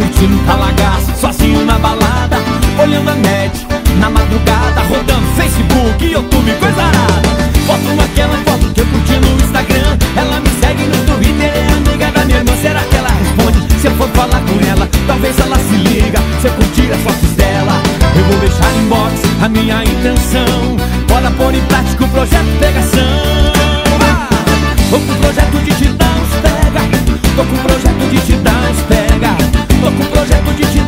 curtindo talagaço, sozinho na balada Olhando a net, na madrugada Rodando Facebook, YouTube, coisa arada. Foto aquela foto que eu curti no Instagram Ela me segue no Twitter, é amiga da minha irmã Será que ela responde? Se eu for falar com ela, talvez ela se liga Se eu curtir as fotos dela. Eu vou deixar em box a minha intenção Bora pôr em prática o projeto Pegação Tô com o projeto de te dar uns pega. Tô com o projeto de te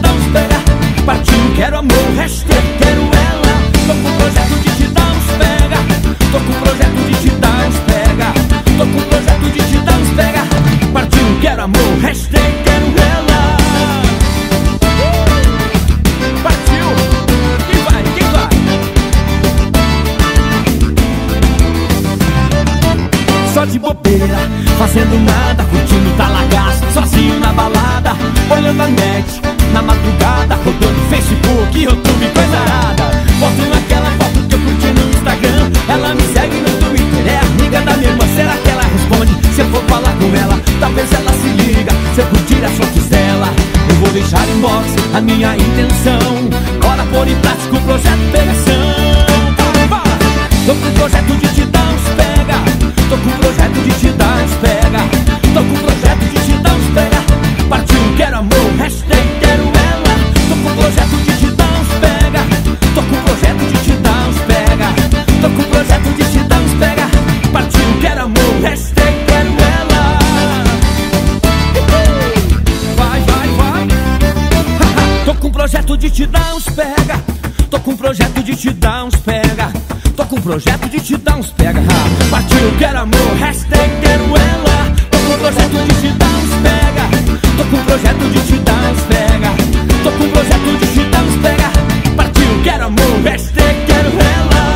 Só de bobeira, fazendo nada Curtindo talagaço, sozinho na balada Olhando a net, na madrugada Rodando Facebook, YouTube, coisa arada Foto naquela foto que eu curti no Instagram Ela me segue no Twitter, é amiga da minha irmã Será que ela responde? Se eu for falar com ela Talvez ela se liga, se eu curtir as fotos dela Eu vou deixar em box a minha intenção projeto de te dar uns pega. Tô com um projeto de te dar uns pega. Tô com um projeto de te dar uns pega. Partiu, quero amor, hashtag quero ela. Tô com um projeto de te dar uns pega. Tô com um projeto de te dar uns pega. Tô com um projeto de te dar uns pega. Partiu, quero amor, hashtag quero ela.